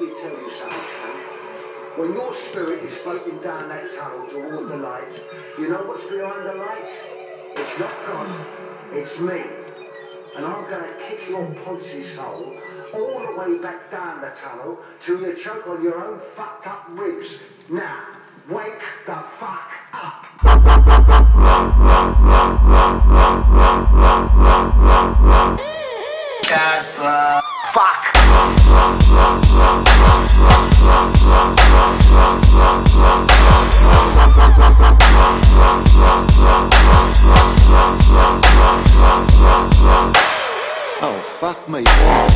me tell you something, son. When your spirit is floating down that tunnel toward the light, you know what's behind the light? It's not God, it's me. And I'm gonna kick your policy soul all the way back down the tunnel till you choke on your own fucked up ribs. Now, wake the fuck up. Casper. Fuck me.